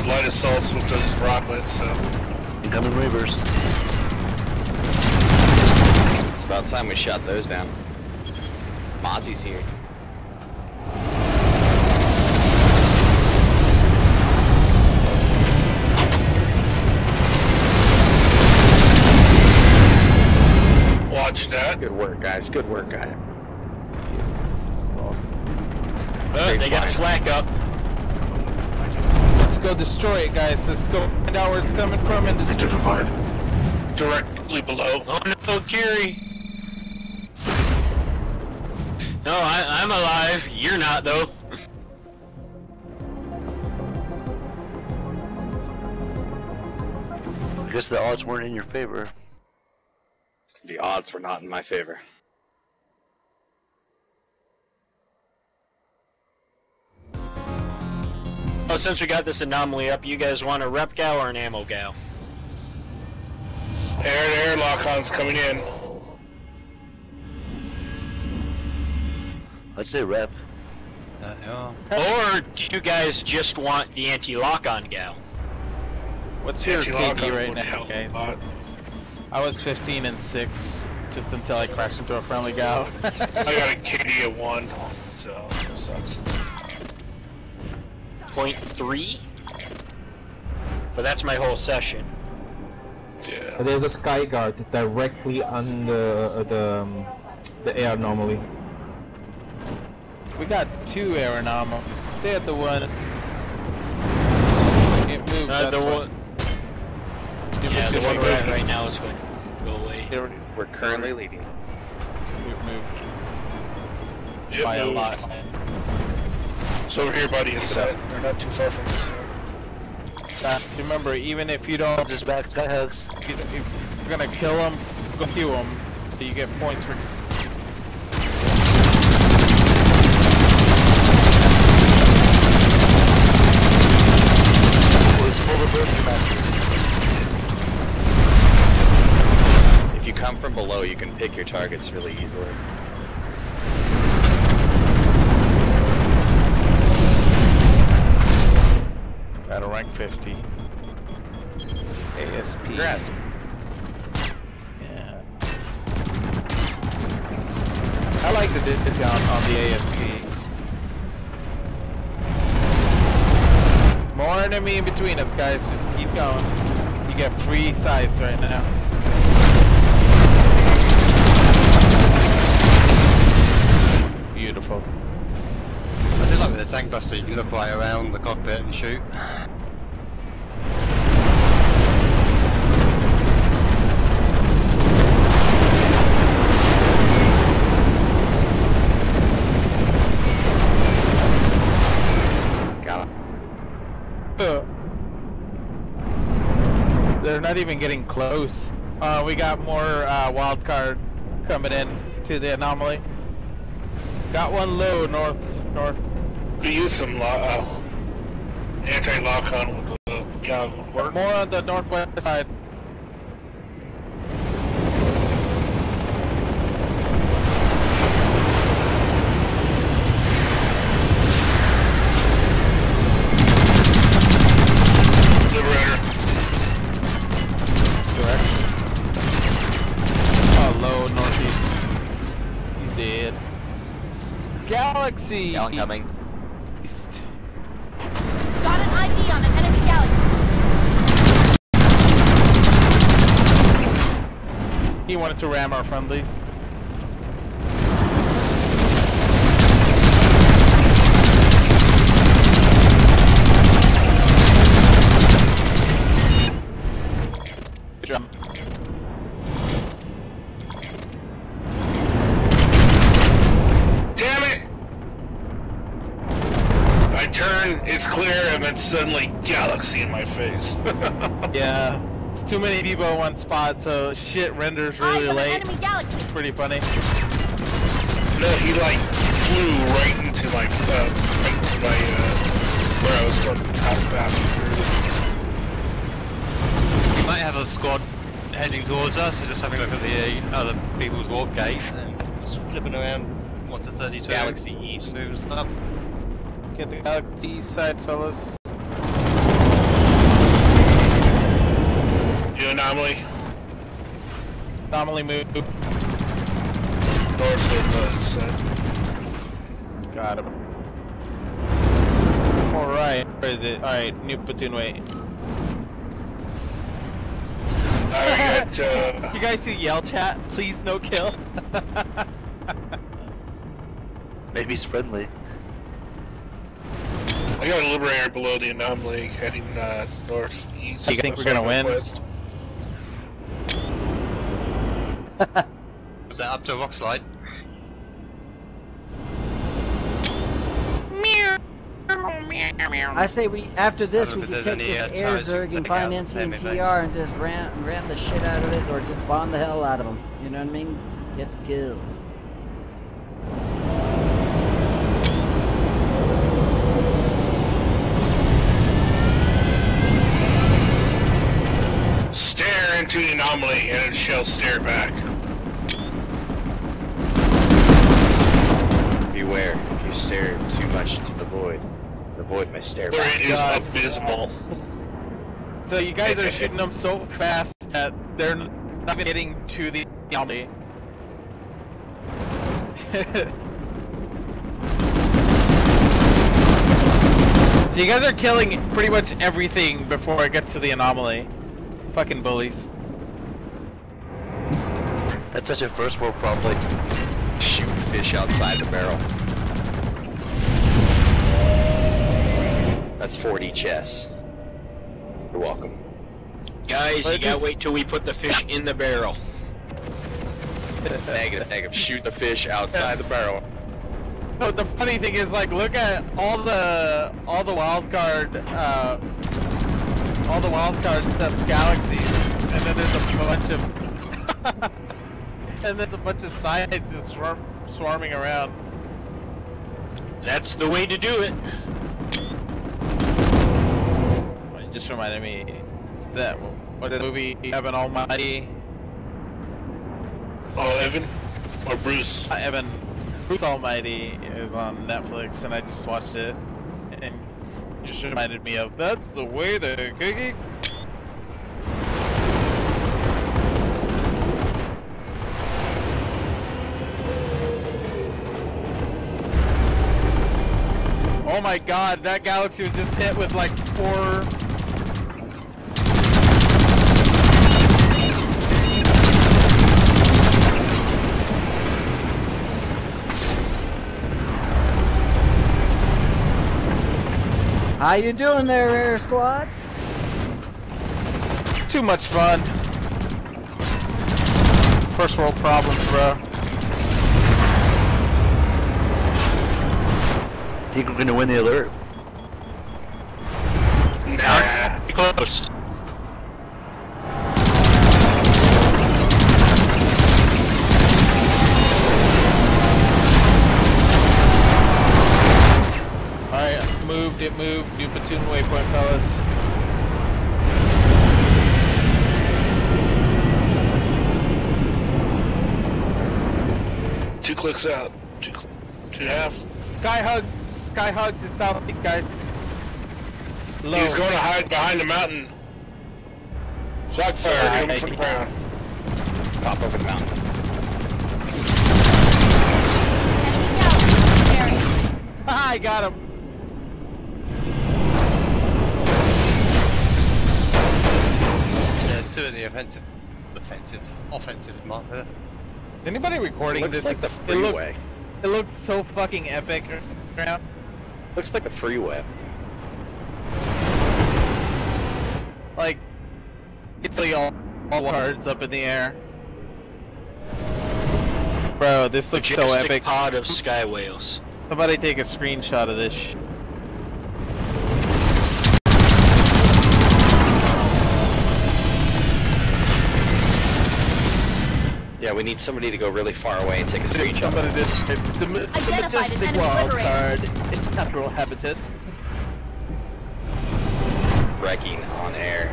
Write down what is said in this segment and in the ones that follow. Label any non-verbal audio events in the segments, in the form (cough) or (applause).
have light assaults with those rockets, so. Incoming Reavers. It's about time we shot those down. Mozzie's here. Watch that. Good work, guys. Good work, guys. Awesome. Oh, they got flying. flak up. Let's go destroy it, guys. Let's go find out where it's coming from and destroy Identified. Directly below. Oh no, Kiri! No, I, I'm alive. You're not, though. I guess the odds weren't in your favor. The odds were not in my favor. Oh, since we got this anomaly up, you guys want a rep gal or an ammo gal? Air to air lock-ons coming in. I'd say rep. Uh, yeah. Or do you guys just want the anti-lock-on gal? What's your Anti-lock-on KD right now, guys? lot. I was 15 and 6, just until I crashed into a friendly gal. I got a (laughs) KD at one, so that sucks. Point three? But that's my whole session. Yeah. There's a sky guard directly on the uh, the um, the air anomaly. we got two air anomalies. Stay at the one. It moved. Uh, that's the one, yeah, the one we we're at right now is going to go away. We're currently leading. We've moved It by a moved. lot. It's over here by the ascent. They're not too far from the ascent. Uh, remember, even if you don't, Just back sky hugs. if you're gonna kill them, go kill them, so you get points for. Was full of burst matches. If you come from below, you can pick your targets really easily. Battle rank 50. ASP. Congrats. Yeah. I like the discount on the ASP. More enemy in between us, guys. Just keep going. You get three sides right now. Beautiful. I do like with the tank buster, you can look right around the cockpit and shoot. Not even getting close. Uh, we got more uh, wild cards coming in to the anomaly. Got one low north, north. We use some uh, anti-lock-on with the work. More on the northwest side. Galaxy. Gal coming. East. Got an ID on an enemy galaxy. He wanted to ram our friendlies. Turn, it's clear, and then suddenly galaxy in my face. (laughs) Yeah. It's too many people in one spot, so shit renders really Eyes on an late. enemy galaxy. It's pretty funny. no, he like flew right into my, uh, right into my, uh, where I was fucking top We might have a squad heading towards us, so just having a look at the uh, other people's warp gate and just flipping around 1 to 32. Galaxy East. Moves up. Get the galaxy east side, fellas. You anomaly. Anomaly move. North of the set. Got him. Alright, where is it? Alright, new platoon wait. Right, got, (laughs) uh... you guys see yell chat? Please no kill. (laughs) Maybe he's friendly. I got a liberator below the anomaly heading uh, northeast. You think we're gonna win? northwest. Was that up to rock slide? I say we after this we know can take this uh, air zerg and take find out. And TR and just ran ran the shit out of it or just bomb the hell out of them. You know what I mean? Gets kills. The anomaly and it shall stare back. Beware, if you stare too much into the void, the void may stare Where back. it is God. abysmal. (laughs) so you guys are shooting them so fast that they're not even getting to the anomaly. (laughs) so you guys are killing pretty much everything before it gets to the anomaly. Fucking bullies. That's such a first world problem. Like, Shoot fish outside the barrel. That's 40 chess. You're welcome. Guys, But you gotta this- wait till we put the fish in the barrel. Negative, negative. Shoot the fish outside the barrel. No, the funny thing is, like, look at all the all the wild card, uh, all the wild card stuff galaxies, and then there's a bunch of, (laughs) and there's a bunch of Scythes just swarm, swarming around. That's the way to do it. It just reminded me that was that movie Evan Almighty, Oh, Evan or Bruce? uh, Evan Bruce Almighty is on Netflix, and I just watched it, and just reminded me of that's the way the cookie. Oh my god, that galaxy was just hit with like four. How you doing there, Air Squad? Too much fun. First world problems, bro. Think we're gonna win the alert? Nah. Be close. Alright, moved, it moved. New platoon waypoint, fellas. Two clicks out. Two, cl- two and a half. Sky hug, sky hug to southeast, guys. Low. He's going to hide behind the mountain. Flag fire Yeah, coming from the ground. Uh, pop over the mountain. Enemy galaxy area. I got him. Yeah, it's two the offensive, offensive, offensive mark there. Anybody recording Looks this? like the It's- it freeway. looks, it looks so fucking epic around. Looks like a freeway. Like, it's like all, all cards up in the air. Bro, this looks so Majestic epic. pod of sky whales. Somebody take a screenshot of this. Yeah, we need somebody to go really far away and take a screenshot. Somebody just the, ma- the majestic enemy wild liberator. card. Its natural habitat. Wrecking on air.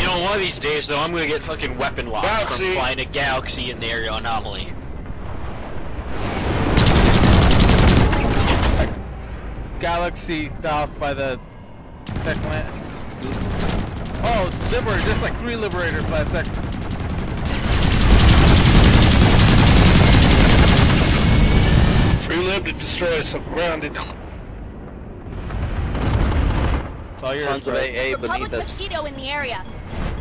You know, one of these days, though, I'm gonna get fucking weapon locked Galaxy. from flying a galaxy in the area anomaly. Galaxy south by the tech plant. Oh, liberator! There's like three liberators by the tech. Free lib to destroy some grounded. It's all yours, Tons of bro. AA Republic beneath us. mosquito in the area.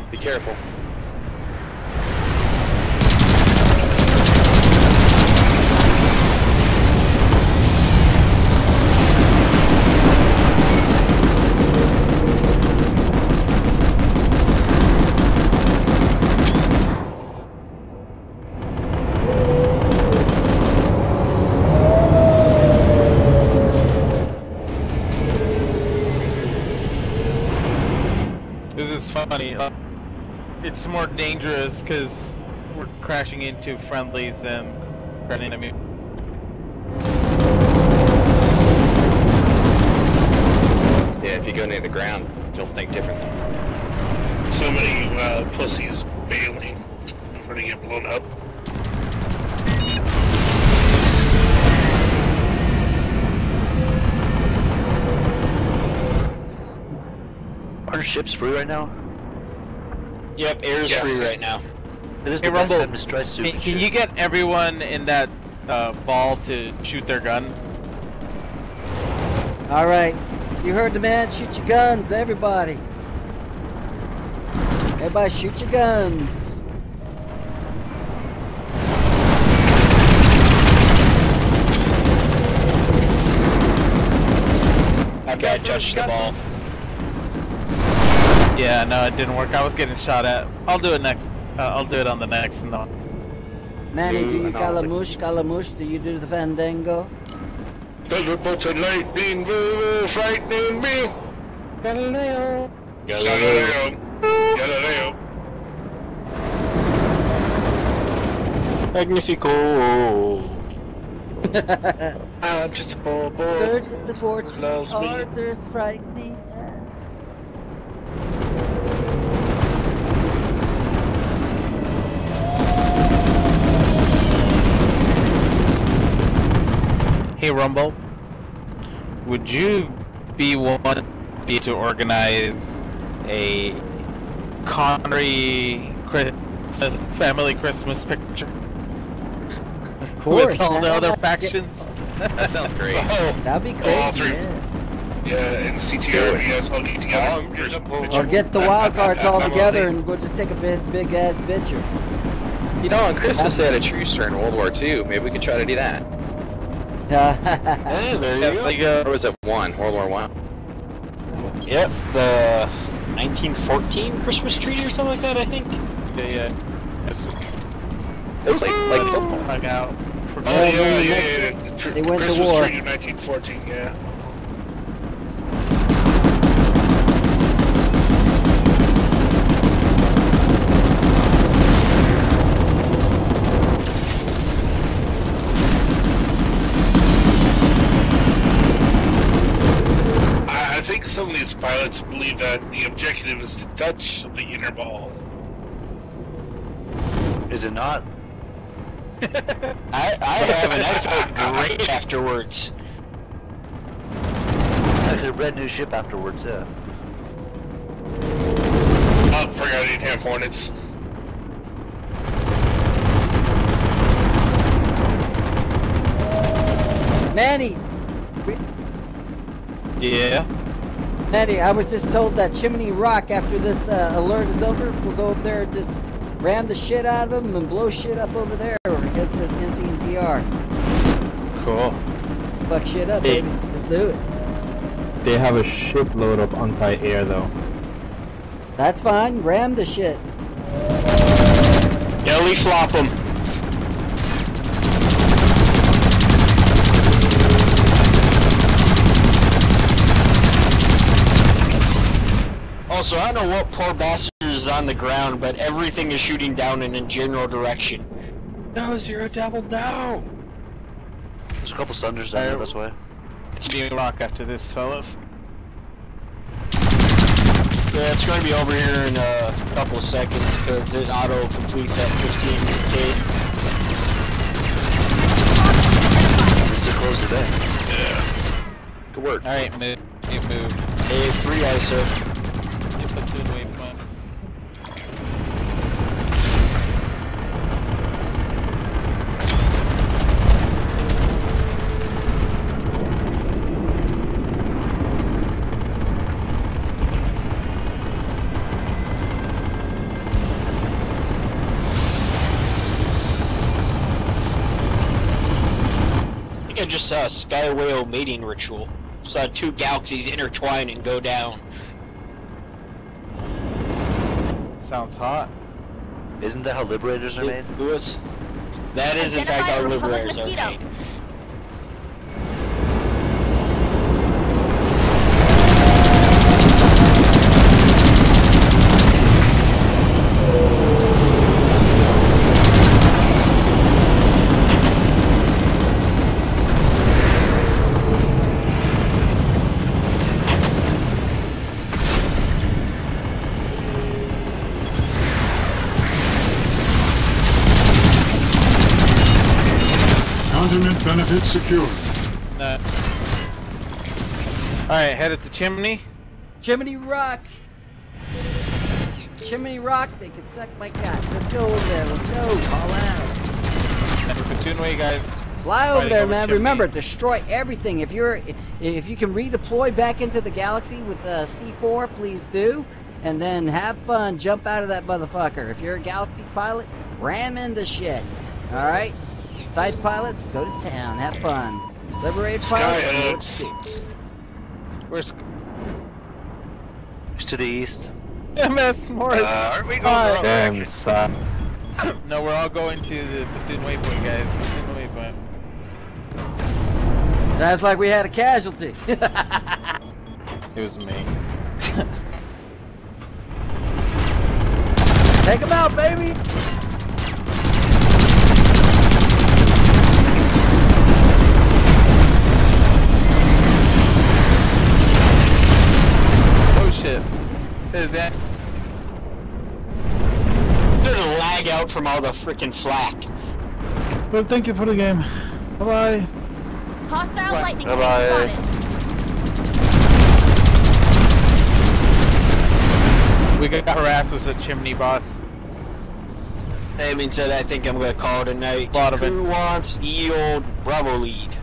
Be careful. Funny. Uh, it's more dangerous because we're crashing into friendlies than an enemy. Yeah, if you go near the ground, you'll think differently. So many uh, pussies bailing before they get blown up. Are ships free right now? Yep, air's Yeah. free right now. It is Hey, the best Rumble, time to strike super Can, can you get everyone in that uh, ball to shoot their gun? All right. You heard the man. Shoot your guns, everybody. Everybody, shoot your guns. That guy touched the ball. Yeah, no, it didn't work. I was getting shot at. I'll do it next. Uh, I'll do it on the next one. Manny, do Ooh, you no. calamush, calamush? Do you do the fandango? Thunderbolts and lightning, very frightening me. Galileo. Galileo. Galileo. Magnifico. (laughs) I'm just a poor boy. Third is the 14. Loves. Arthur's frightening. Hey, Rumble. Would you be one be to organize a Connery Christmas family Christmas picture Of course. with all the other factions? That sounds great. (laughs) Oh, That'd be All crazy. three. Yeah. yeah, and CTR, yes, all need together. Or get the wild cards all together and we'll just take a big, big ass picture. You know, on Christmas they had a truce during World War II. Maybe we could try to do that. Hey, there you Yeah, go. like, uh, Or was it one? World War One? Yep, the 1914 Christmas tree or something like that, I think. they uh, just It was like like football. hung out for Oh, yeah, then the yeah, yeah. The tr- they went to Christmas war. tree in 1914, yeah. I I think some of these pilots believe that the objective is to touch the inner ball. Is it not? (laughs) I, I haven't. I felt great afterwards. Like a brand new ship afterwards, yeah. Oh, forgot I didn't have hornets. Manny, yeah. Manny, I was just told that Chimney Rock, after this uh, alert is over, we'll go over there and just ram the shit out of them and blow shit up over there against the NCNTR. Cool. Fuck shit up, Hey. baby. Let's do it. They have a shitload of anti-air though. That's fine. Ram the shit. Belly flop them. Also, I don't know what poor bastard is on the ground, but everything is shooting down in a general direction. No, Zero Devil, no! There's a couple Sunders down there, that's why. Being rock after this, fellas. Yeah, it's going to be over here in a couple of seconds because it auto completes at 15k. This is a close event. Yeah. Good work. All right, mid. It moved. Hey, three ISO. Platoon waypoint. I just saw a sky whale mating ritual. Saw two galaxies intertwine and go down. Sounds hot. Isn't that how liberators are made? Lewis? That is in fact how liberators are made. Continent benefits secured. No. Alright, headed to Chimney. Chimney Rock. Chimney Rock, they can suck my cat. Let's go over there. Let's go. Haul ass. And platoon way, guys. Fly over there, over man. Chimney. Remember, destroy everything. If you're, if you can redeploy back into the galaxy with uh, C4, please do. And then have fun. Jump out of that motherfucker. If you're a galaxy pilot, ram into shit. All right. Scythe pilots, go to town. Have fun. Liberator pilots, know what to. Where's It's to the east. MS Morris? Uh, aren't we going Hi. wrong Damn, son. No, we're all going to the platoon waypoint, guys. Platoon waypoint. Sounds like we had a casualty. (laughs) It was me. Take him out, baby. From all the freaking flak. Well, thank you for the game. Bye bye. Hostile Bye. lightning Bye-bye. spotted. We got harassed as a chimney boss. That means that I think I'm gonna call it a night. Lot of it. Who wants the old Bravo lead?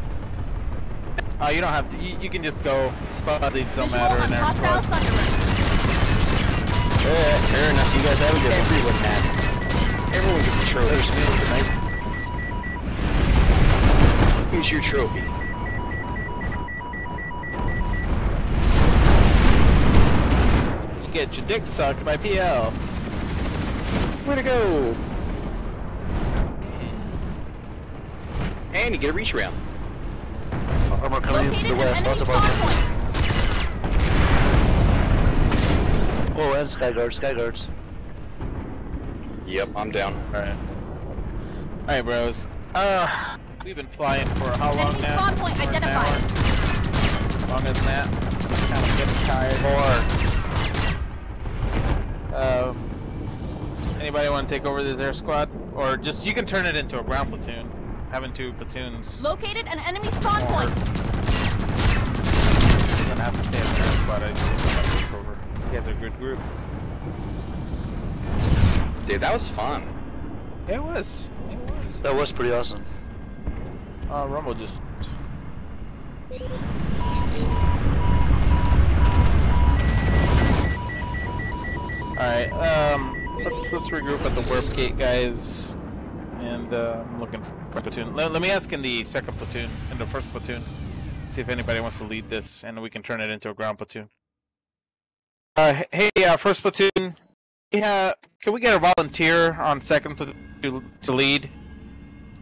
Oh, you don't have to. You, you can just go. Spot leads don't Visual matter on in there. hostile Sunderer. Yeah, fair enough. You guys have a good Everyone man. Everyone gets a trophy. There's me tonight. Here's your trophy. You get your dick sucked by PL. Where to go? And you get a reach around. Uh, armor coming in from Located the west. enemy Lots of armor. Oh, and sky guards. Sky guards. Yep, I'm down. Alright. Alright, bros. Uh, we've been flying for how long Enemy now? spawn point For identified. Longer than that. Kind of getting tired. Or. Um. Anybody want to take over this air squad? Or just, you can turn it into a ground platoon. Having two platoons. Located an enemy spawn Or- point. Doesn't have to stay in the air squad, I just want to take over. You guys are a good group. Dude, that was fun. It was. It was. That was pretty awesome. Uh, Rumble just. Alright, um, let's, let's regroup at the warp gate, guys. And, uh, I'm looking for a platoon. Let, let me ask in the second platoon, in the first platoon, see if anybody wants to lead this, and we can turn it into a ground platoon. Uh, hey, uh, first platoon, yeah, can we get a volunteer on second platoon to, to lead?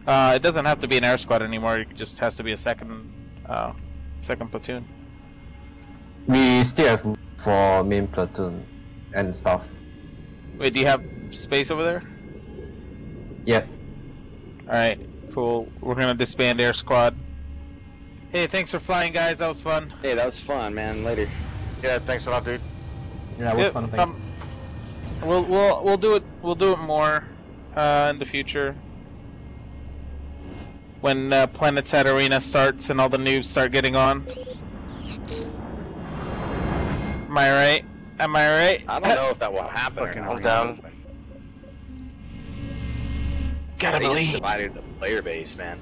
Uh, it doesn't have to be an air squad anymore. It just has to be a second, uh, second platoon. We still have for main platoon and stuff. Wait, do you have space over there? Yep. All right, cool. We're gonna disband air squad. Hey, thanks for flying, guys. That was fun. Hey, that was fun, man. Later. Yeah, thanks a lot, dude. Yeah, it was Yep, fun. Thanks. um, we'll we'll we'll do it. We'll do it more uh, in the future. When uh, PlanetSide Arena starts and all the news start getting on. Am I right? Am I right? I don't know if that will happen. Or not. I'm down. Gotta They just believe. divided the player base, man.